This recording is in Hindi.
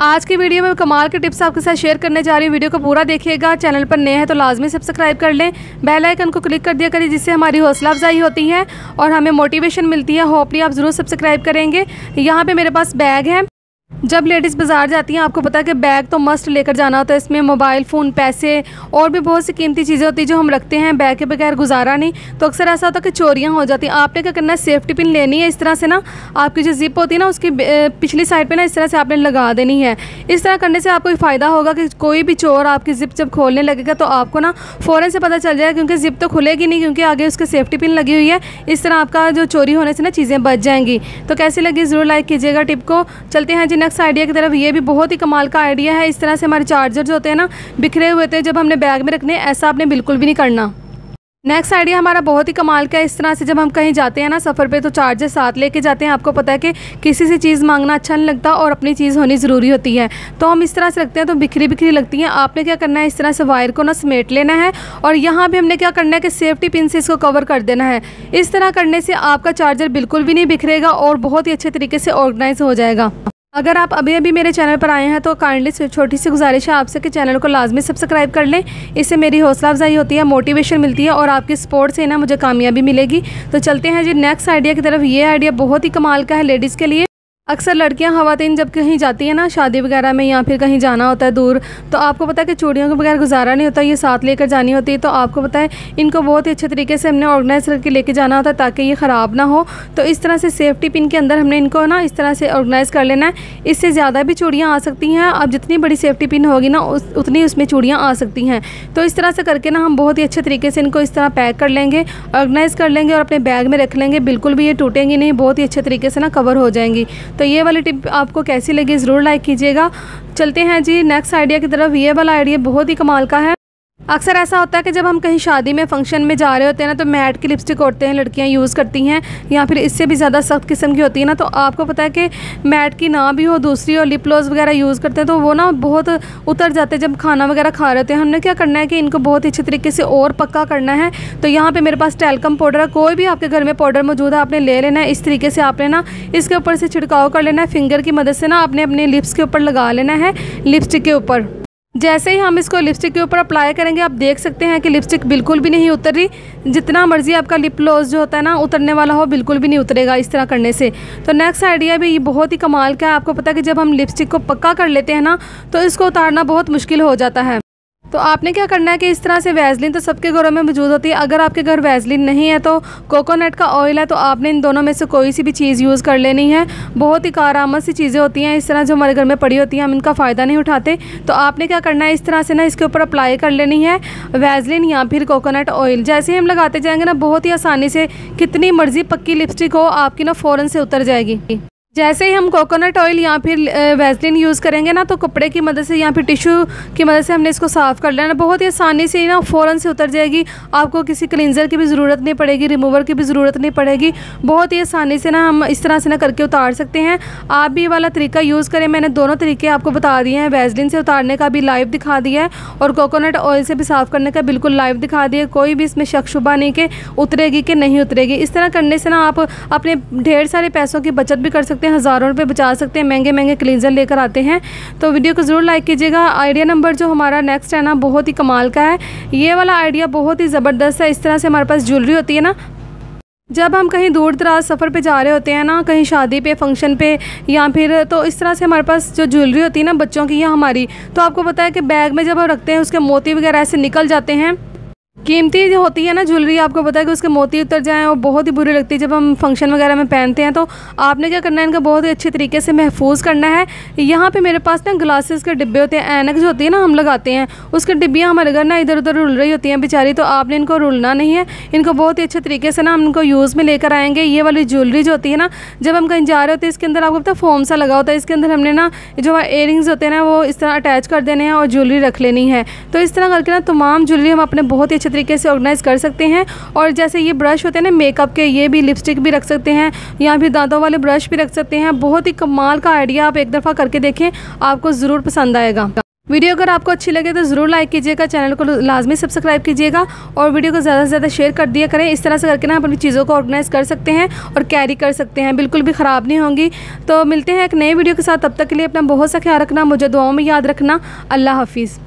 आज की वीडियो में कमाल के टिप्स आपके साथ शेयर करने जा रही हूँ। वीडियो को पूरा देखिएगा, चैनल पर नए हैं तो लाजमी सब्सक्राइब कर लें। बेल आइकन को क्लिक कर दिया करें जिससे हमारी हौसला अफजाई होती है और हमें मोटिवेशन मिलती है। होपली आप ज़रूर सब्सक्राइब करेंगे। यहाँ पे मेरे पास बैग है। जब लेडीज़ बाज़ार जाती हैं, आपको पता है कि बैग तो मस्ट लेकर जाना होता है, इसमें मोबाइल, फ़ोन, पैसे और भी बहुत सी कीमती चीज़ें होती हैं जो हम रखते हैं, बैग के बगैर गुजारा नहीं। तो अक्सर ऐसा होता है कि चोरियाँ हो जाती हैं। आपने क्या करना है सेफ्टी पिन लेनी है, इस तरह से ना आपकी जो जिप होती है ना, उसकी पिछली साइड पर ना इस तरह से आपने लगा देनी है। इस तरह करने से आपको फ़ायदा होगा कि कोई भी चोर आपकी जिप जब खोलने लगेगा तो आपको ना फ़ौरन से पता चल जाएगा क्योंकि जिप तो खुलेगी नहीं, क्योंकि आगे उसके सेफ्टी पिन लगी हुई है। इस तरह आपका जो चोरी होने से ना चीज़ें बच जाएँगी। तो कैसी लगी, ज़रूर लाइक कीजिएगा टिप को। चलते हैं जी नेक्स्ट आइडिया की तरफ़ ये भी बहुत ही कमाल का आइडिया है। इस तरह से हमारे चार्जर जो होते हैं ना, बिखरे हुए थे जब हमने बैग में रखने, ऐसा आपने बिल्कुल भी नहीं करना। नेक्स्ट आइडिया हमारा बहुत ही कमाल का है। इस तरह से जब हम कहीं जाते हैं ना सफ़र पे तो चार्जर साथ लेके जाते हैं। आपको पता है कि किसी से चीज़ मांगना अच्छा नहीं लगता और अपनी चीज़ होनी ज़रूरी होती है। तो हम इस तरह से रखते हैं तो बिखरी बिखरी लगती हैं। आपने क्या करना है? इस तरह से वायर को ना समेट लेना है और यहाँ भी हमने क्या करना है कि सेफ्टी पिन से इसको कवर कर देना है। इस तरह करने से आपका चार्जर बिल्कुल भी नहीं बिखरेगा और बहुत ही अच्छे तरीके से ऑर्गेनाइज हो जाएगा। अगर आप अभी अभी मेरे चैनल पर आए हैं तो काइंडली छोटी सी गुजारिश है आपसे कि चैनल को लाजमी सब्सक्राइब कर लें। इससे मेरी हौसला अफजाई होती है मोटिवेशन मिलती है और आपकी सपोर्ट से ना मुझे कामयाबी मिलेगी। तो चलते हैं जी नेक्स्ट आइडिया की तरफ़। ये आइडिया बहुत ही कमाल का है लेडीज़ के लिए। अक्सर लड़कियाँ खातन जब कहीं जाती हैं ना, शादी वगैरह में या फिर कहीं जाना होता है दूर तो आपको पता है कि चूड़ियों के बगैर गुजारा नहीं होता, ये साथ लेकर जानी होती है तो आपको पता है इनको बहुत ही अच्छे तरीके से हमने ऑर्गेनाइज करके लेके जाना होता है ताकि ये ख़राब ना हो। तो इस तरह से सेफ्टी पिन के अंदर हमने इनको ना इस तरह से ऑर्गेनाइज़ कर लेना है। इससे ज़्यादा भी चूड़ियाँ आ सकती हैं, अब जितनी बड़ी सेफ्टी पिन होगी ना, उस, उतनी उसमें चूड़ियाँ आ सकती हैं। तो इस तरह से करके ना हम बहुत ही अच्छे तरीके से इनको इस तरह पैक कर लेंगे ऑर्गेनाइज़ कर लेंगे और अपने बैग में रख लेंगे, बिल्कुल भी ये टूटेंगी नहीं, बहुत ही अच्छे तरीके से ना कवर हो जाएँगी। तो ये वाली टिप आपको कैसी लगी ज़रूर लाइक कीजिएगा। चलते हैं जी नेक्स्ट आइडिया की तरफ़। ये वाला आइडिया बहुत ही कमाल का है। अक्सर ऐसा होता है कि जब हम कहीं शादी में, फ़ंक्शन में जा रहे होते हैं ना तो मैट की लिपस्टिक होते हैं, लड़कियाँ यूज़ करती हैं, या फिर इससे भी ज़्यादा सख्त किस्म की होती है ना तो आपको पता है कि मैट की ना भी हो, दूसरी और लिप ग्लोज वगैरह यूज़ करते हैं तो वो ना बहुत उतर जाते हैं। जब खाना वगैरह खा रहे होते हैं, हमने क्या करना है कि इनको बहुत अच्छे तरीके से और पक्का करना है। तो यहाँ पर मेरे पास टेलकम पाउडर है, कोई भी आपके घर में पाउडर मौजूद है, आपने ले लेना है, इस तरीके से आपने ना इसके ऊपर से छिड़काव कर लेना है फिंगर की मदद से ना आपने अपने लिप्स के ऊपर लगा लेना है लिपस्टिक के ऊपर। जैसे ही हम इसको लिपस्टिक के ऊपर अप्लाई करेंगे, आप देख सकते हैं कि लिपस्टिक बिल्कुल भी नहीं उतर। रही जितना मर्ज़ी आपका लिप लॉस जो होता है ना, उतरने वाला हो, बिल्कुल भी नहीं उतरेगा इस तरह करने से। तो नेक्स्ट आइडिया भी, ये बहुत ही कमाल का है। आपको पता है कि जब हम लिपस्टिक को पक्का कर लेते हैं ना तो इसको उतारना बहुत मुश्किल हो जाता है। तो आपने क्या करना है कि इस तरह से वैजलिन तो सबके घरों में मौजूद होती है। अगर आपके घर वैजलिन नहीं है तो कोकोनट का ऑयल है तो आपने इन दोनों में से कोई सी भी चीज़ यूज़ कर लेनी है। बहुत ही कारामद सी चीज़ें होती हैं। इस तरह जो हमारे घर में पड़ी होती हैं, हम इनका फ़ायदा नहीं उठाते। तो आपने क्या करना है, इस तरह से ना इसके ऊपर अप्लाई कर लेनी है वैजलिन या फिर कोकोनट ऑयल जैसे ही हम लगाते जाएँगे ना, बहुत ही आसानी से कितनी मर्ज़ी पक्की लिपस्टिक हो, आपकी ना फ़ौरन से उतर जाएगी। जैसे ही हम कोकोनट ऑयल या फिर वैसलिन यूज़ करेंगे ना तो कपड़े की मदद से या फिर टिश्यू की मदद से हमने इसको साफ़ कर लेना। बहुत ही आसानी से ना फ़ौरन से उतर जाएगी। आपको किसी क्लिनज़र की भी ज़रूरत नहीं पड़ेगी रिमूवर की भी ज़रूरत नहीं पड़ेगी। बहुत ही आसानी से ना हम इस तरह से ना करके उतार सकते हैं। आप भी वाला तरीका यूज़ करें। मैंने दोनों तरीके आपको बता दिए हैं। वैसलिन से उतारने का भी लाइव दिखा दिया है और कोकोनट ऑयल से भी साफ़ करने का बिल्कुल लाइव दिखा दिया कोई भी इसमें शक शुबा नहीं कि उतरेगी कि नहीं उतरेगी। इस तरह करने से ना आप अपने ढेर सारे पैसों की बचत भी कर सकते हज़ारों रुपये बचा सकते हैं, महँगे महँगे क्लीनजर लेकर आते हैं। तो वीडियो को ज़रूर लाइक कीजिएगा। आइडिया नंबर जो हमारा नेक्स्ट है ना, बहुत ही कमाल का है। ये वाला आइडिया बहुत ही ज़बरदस्त है। इस तरह से हमारे पास ज्वेलरी होती है ना। जब हम कहीं दूर दराज सफ़र पे जा रहे होते हैं ना, कहीं शादी पे फ़ंक्शन पे, या फिर तो इस तरह से हमारे पास जो ज्वेलरी होती है ना, बच्चों की या हमारी तो आपको पता है कि बैग में जब हम रखते हैं, उसके मोती वगैरह ऐसे निकल जाते हैं। कीमती जो होती है ना ज्वेलरी, आपको पता है कि उसके मोती उतर जाएँ और बहुत ही बुरी लगती है। जब हम फ़ंक्शन वगैरह में पहनते हैं तो आपने क्या करना है, इनका बहुत ही अच्छे तरीके से महफूज करना है। यहाँ पे मेरे पास ना ग्लासेस के डिब्बे होते हैं एनक जो होती है ना, हम लगाते हैं। उसके डिब्बियाँ हमारे घर ना इधर उधर रुल रही होती हैं, बेचारी तो आपने इनको रुलना नहीं है। इनको बहुत ही अच्छे तरीके से ना हम इनको यूज़ में लेकर आएँगे। ये वाली ज्वेलरी जो होती है ना, जब हम कहीं जा रहे होते हैं, इसके अंदर आपको पता फोम सा लगा होता है। इसके अंदर हमने ना, जो इयर होते हैं ना, वो इस तरह अटैच कर देने हैं और ज्वेलरी रख लेनी है। तो इस तरह करके ना, तमाम ज्वेलरी हम अपने बहुत ही तरीके से ऑर्गेनाइज कर सकते हैं। और जैसे ये ब्रश होते हैं ना मेकअप के, ये भी लिपस्टिक भी रख सकते हैं। या फिर दांतों वाले ब्रश भी रख सकते हैं। बहुत ही कमाल का आइडिया आप एक दफ़ा करके देखें, आपको ज़रूर पसंद आएगा। वीडियो अगर आपको अच्छी लगे तो ज़रूर लाइक कीजिएगा चैनल को लाजमी सब्सक्राइब कीजिएगा और वीडियो को ज़्यादा से ज़्यादा शेयर कर दिया करें। इस तरह से करके ना आप अपनी चीज़ों को ऑर्गेनाइज़ कर सकते हैं और कैरी कर सकते हैं। बिल्कुल भी ख़राब नहीं होंगी। तो मिलते हैं एक नए वीडियो के साथ। तब तक के लिए अपना बहुत सा ख्याल रखना, मुझे दुआओं में याद रखना। अल्लाह हाफिज़।